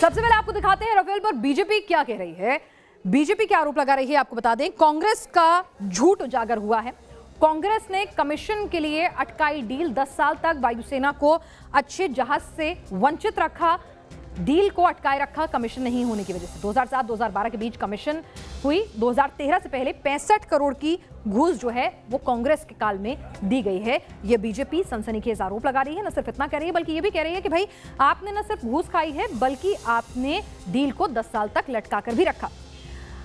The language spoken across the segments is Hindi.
सबसे पहले आपको दिखाते हैं राफेल पर बीजेपी क्या कह रही है। बीजेपी क्या आरोप लगा रही है आपको बता दें। कांग्रेस का झूठ उजागर हुआ है। कांग्रेस ने कमीशन के लिए अटकाई डील। 10 साल तक वायुसेना को अच्छे जहाज़ से वंचित रखा, डील को अटकाए रखा कमीशन नहीं होने की वजह से। 2007-2012 के बीच कमीशन हुई। 2013 से पहले पैंसठ करोड़ की घूस जो है, वो कांग्रेस के काल में दी गई है। ये बीजेपी सनसनीखेज आरोप लगा रही है। न सिर्फ़ इतना कह रही है, बल्कि ये भी कह रही है कि भाई, आपने न सिर्फ़ घूस खाई है, बल्कि आपने डील को 10 साल तक लटका कर भी रखा।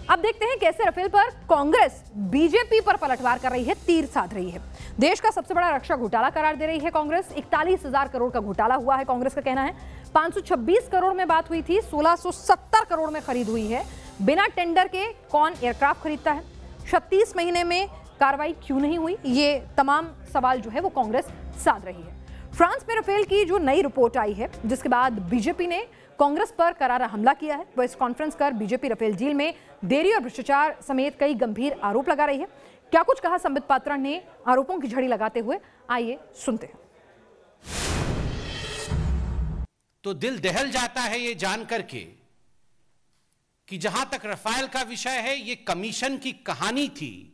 अब देखते हैं कैसे रफेल पर कांग्रेस बीजेपी पर पलटवार कर रही है, तीर साध रही है। देश का सबसे बड़ा रक्षा घोटाला करार दे रही है कांग्रेस। इकतालीस हज़ार करोड़ का घोटाला हुआ है कांग्रेस का कहना है। 526 करोड़ में बात हुई थी 1670 करोड़ में खरीद हुई है। बिना टेंडर के कौन एयरक्राफ्ट खरीदता है? 36 महीने में कार्रवाई क्यों नहीं हुई? ये तमाम सवाल जो है वो कांग्रेस साध रही है। फ्रांस में रफेल की जो नई रिपोर्ट आई है, जिसके बाद बीजेपी ने कांग्रेस पर करारा हमला किया है प्रेस कॉन्फ्रेंस कर बीजेपी रफेल डील में देरी और भ्रष्टाचार समेत कई गंभीर आरोप लगा रही है। क्या कुछ कहा संबित पात्रा ने आरोपों की झड़ी लगाते हुए? आइए सुनते हैं। तो दिल दहल जाता है ये जानकर के। कि जहाँ तक रफाल का विषय है यह कमीशन की कहानी थी।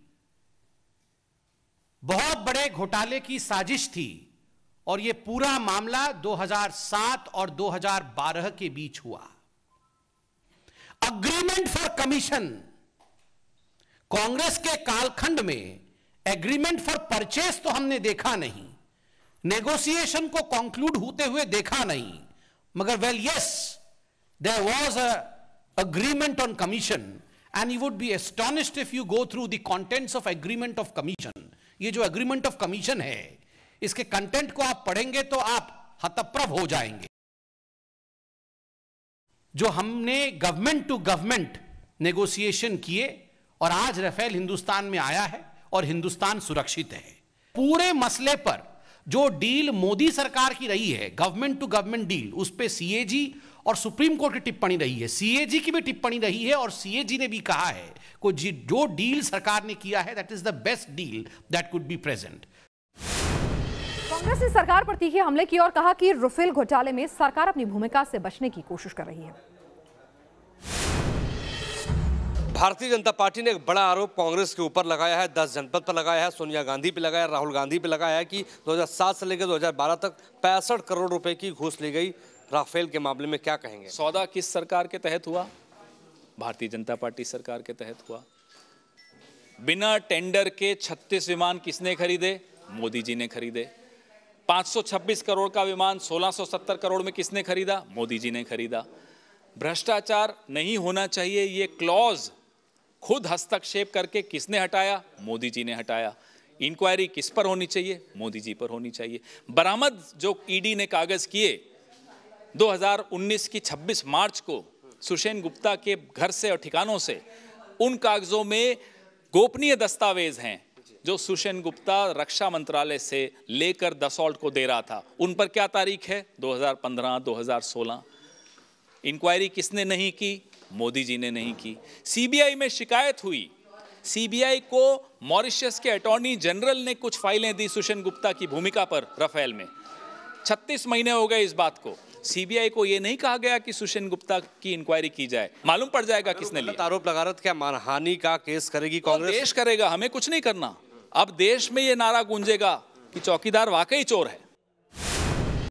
बहुत बड़े घोटाले की साजिश थी और यह पूरा मामला 2007 और 2012 के बीच हुआ। अग्रीमेंट फॉर कमीशन कांग्रेस के कालखंड में एग्रीमेंट फॉर परचेस तो हमने देखा नहीं। नेगोशिएशन को कंक्लूड होते हुए देखा नहीं। मगर well yes there was a agreement on commission and you would be astonished if you go through the contents of agreement of commission ये जो agreement of commission है इसके कंटेंट को आप पढ़ेंगे तो आप हतप्रभ हो जाएँगे जो हमने गवर्नमेंट टू गवर्नमेंट नेगोशिएशन किए और आज रफेल हिंदुस्तान में आया है और हिंदुस्तान सुरक्षित है पूरे मसले पर जो डील मोदी सरकार की रही है गवर्नमेंट टू गवर्नमेंट डील उस पर सीएजी और सुप्रीम कोर्ट की टिप्पणी रही है। सीएजी की भी टिप्पणी रही है और सीएजी ने भी कहा है को जो डील सरकार ने किया है that is the best deal that could be present Congress ने सरकार पर तीखे हमले किए और कहा कि रुफेल घोटाले में सरकार अपनी भूमिका से बचने की कोशिश कर रही है। भारतीय जनता पार्टी ने एक बड़ा आरोप कांग्रेस के ऊपर लगाया है, दस जनपद पर लगाया है, सोनिया गांधी पे लगाया है, राहुल गांधी पे लगाया है कि 2007 से लेकर 2012 तक पैंसठ करोड़ रुपए की घूस ली गई। राफेल के मामले में क्या कहेंगे? सौदा किस सरकार के तहत हुआ? भारतीय जनता पार्टी सरकार के तहत हुआ। बिना टेंडर के 36 विमान किसने खरीदे? मोदी जी ने खरीदे। 526 करोड़ का विमान 1670 करोड़ में किसने खरीदा? मोदी जी ने खरीदा। भ्रष्टाचार नहीं होना चाहिए, ये क्लॉज खुद हस्तक्षेप करके किसने हटाया? मोदी जी ने हटाया। इंक्वायरी किस पर होनी चाहिए? मोदी जी पर होनी चाहिए। बरामद जो ईडी ने कागज़ किए 2019 की 26 मार्च को सुशेन गुप्ता के घर से और ठिकानों से, उन कागजों में गोपनीय दस्तावेज़ हैं जो सुशेन गुप्ता रक्षा मंत्रालय से लेकर दसॉल्ट को दे रहा था। उन पर क्या तारीख है? 2015 2016 इंक्वायरी किसने नहीं की? मोदी जी ने नहीं की। सीबीआई में शिकायत हुई। सीबीआई को मॉरिशस के अटॉर्नी जनरल ने कुछ फाइलें दी सुशेन गुप्ता की भूमिका पर रफेल में। 36 महीने हो गए इस बात को। सीबीआई को यह नहीं कहा गया कि सुशेन गुप्ता की इंक्वायरी की जाए। मालूम पड़ जाएगा किसने लिया। आरोप लगा रहा था क्या मानहानि का केस करेगी कांग्रेस? देश करेगा हमें कुछ नहीं करना। अब देश में ये नारा गूंजेगा कि चौकीदार वाकई चोर है।